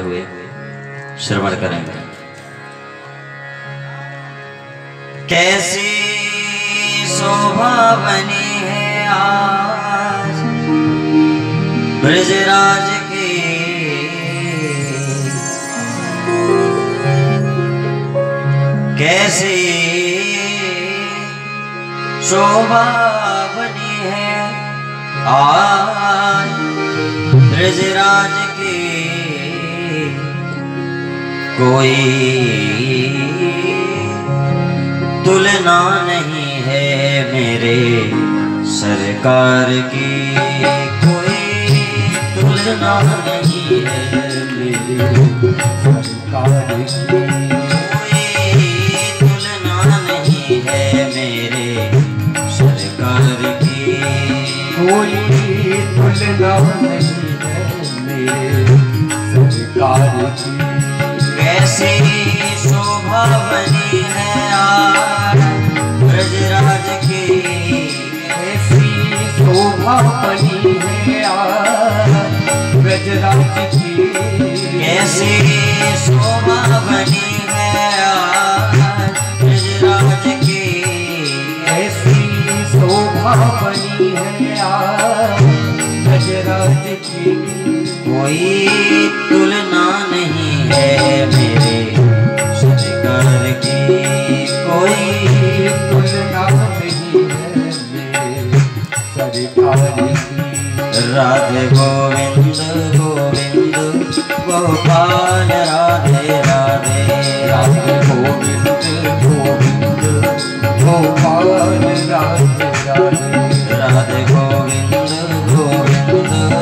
हुए श्रवण करेंगे। कैसी शोभा बनी है आज ब्रजराज की। कैसी शोभा बनी है आज ब्रजराज की। कोई तुलना नहीं है मेरे सरकार की। कोई तुलना नहीं है मेरे सरकार की। कोई तुलना नहीं है मेरे सरकार की। शोभा बनी है ब्रजराज बनी की कैसी शोभा बनी ब्रजराज बनी है की कोई तुलना नहीं है मेरे राधे गोविंद गोविंद, गोपाल राधे राधे। राधे गोविंद गोविंद, गोपाल राधे राधे। राधे गोविंद गोविंद,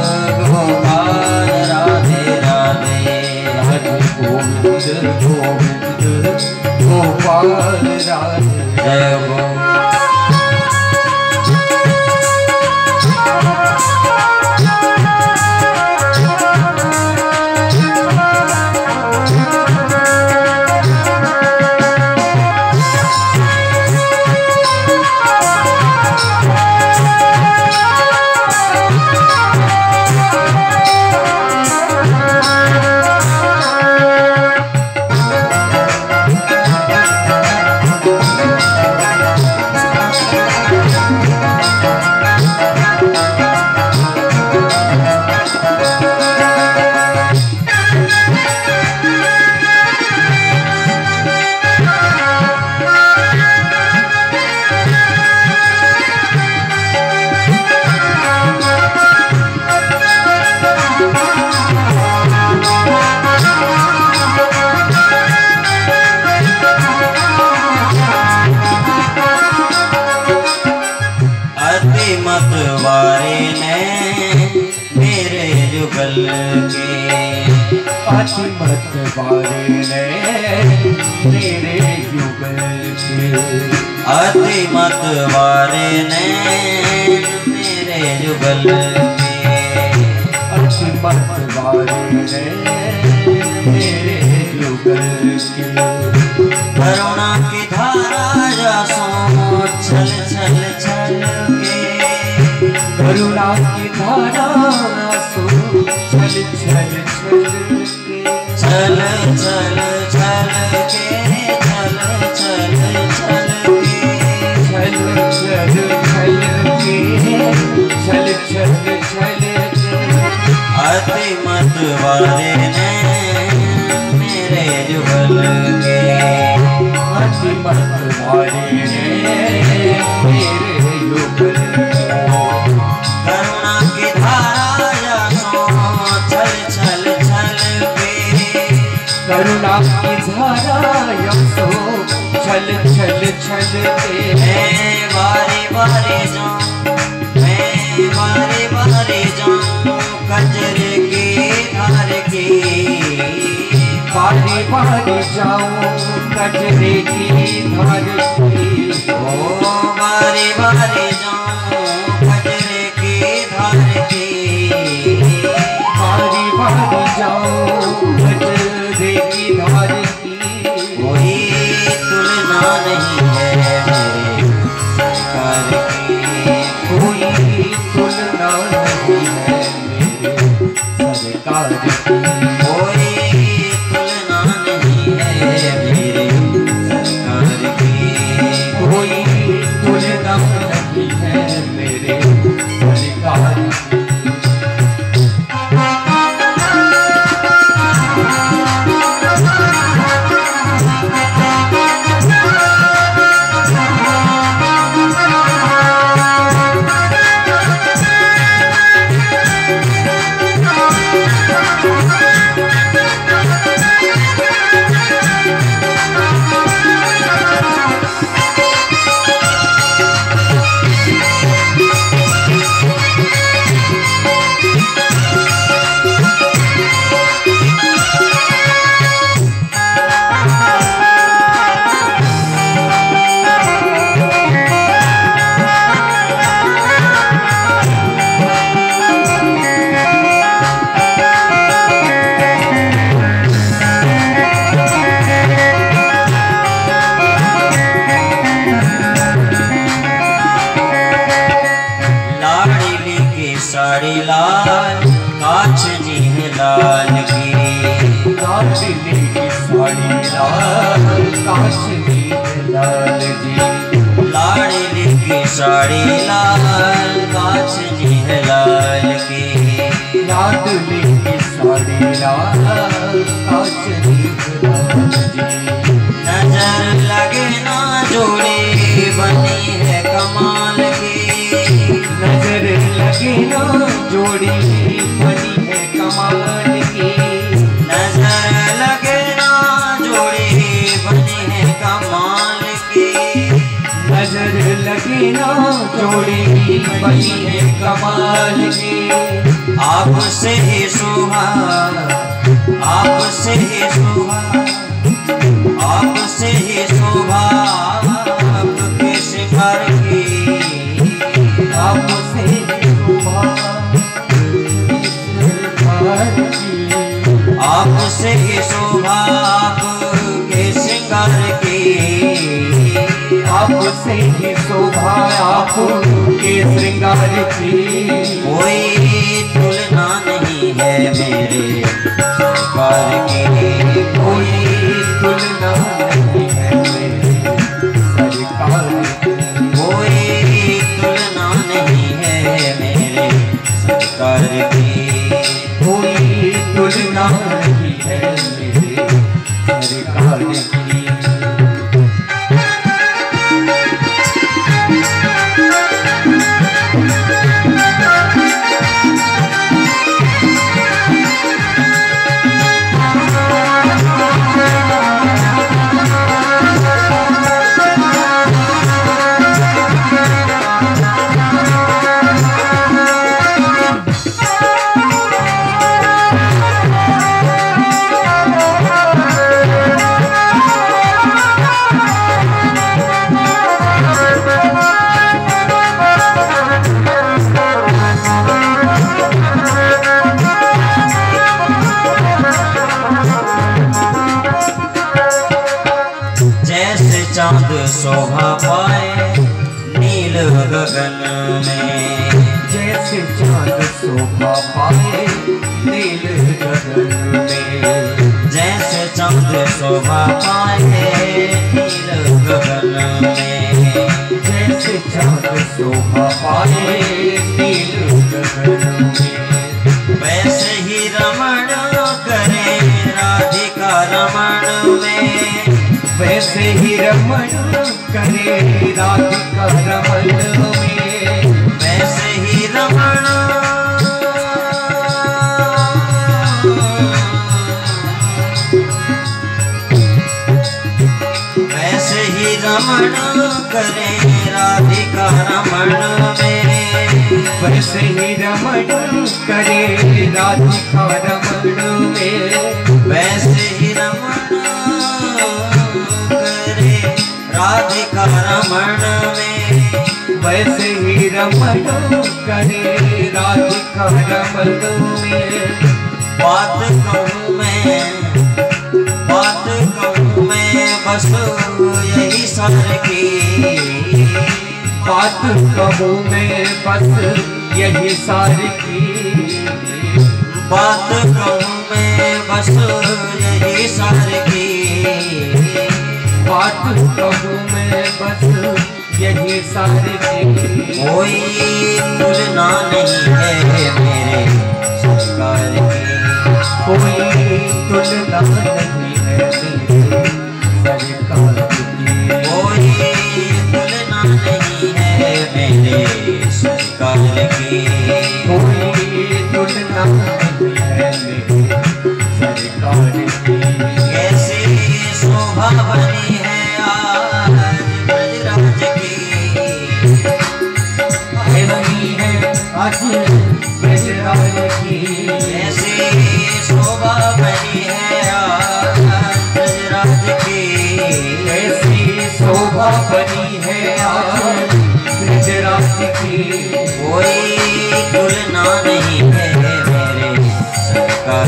गोपाल राधे राधे। राधे गोविंद गोविंद, गोपाल राधे। जय गो अति मत बारे ने, तेरे युगल के अति मतवारे ने मेरे जुगल के। अति मत बारे ने, तेरे युगल के। करुणा की धारा जसो छल छल छल के। करुणा की धारा सो छल छल छल के छल छल छल के छल छल छल के छल छल छल के छल छल छल के अति मत वाले ने मेरे जुगल के अति मत ने युगल के की धारा यमसो छल छल छल के मैं बारी बारी जाऊँ मैं बारी बारी जाऊँ कजरे की धार की। बारी बारी जाऊँ कजरे की धार की। ओ बारी बारी नज़र लगे ना जोड़ी बनी है कमाल की। नज़र लगे ना जोड़ी बनी है कमाल की। नज़र लगे ना जोड़ी बनी है कमाल की। नज़र लगे ना जोड़ी की बनी है कमाल की। आपसे ही शोभा आपसे ही शोभा आपसे ही शोभा आपके शिखर की। आपसे ही शोभा आपके श्रृंगार की। आपसे ही शोभा श्रृंगार की। कोई तुलना नहीं है मेरे सरकार की। कोई तुलना नहीं है मेरे सरकार की। कोई तुलना नहीं है मेरे सरकार की। कोई तुलना नहीं है मेरे सरकार की। चाँद शोभा पाए, नील गगन में। जैसे चाँद शोभा पाए, नील गगन में। जैसे चाँद शोभा पाए, नील गगन में। जैसे चाँद शोभा पाए, नील गगन में। वैसे ही रमण करे राधिका रमण में वैसे ही रमण वैसे ही रमण करे राधिका रमण में वैसे ही रमण करे राधिका रमण में ही करे राधिका रमण में वैसे ही रमण करे, राधिका रमण में। बात कहूँ मैं, बात कहूँ मैं, बस यही सर की। बात कहूँ मैं, बस यही सार की। बात कहूँ मैं, बस यही सर की। बात कहूँ मैं बस यही सारे कोई तुलना नहीं है मेरे सरकार की। कोई तुलना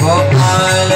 गोपाल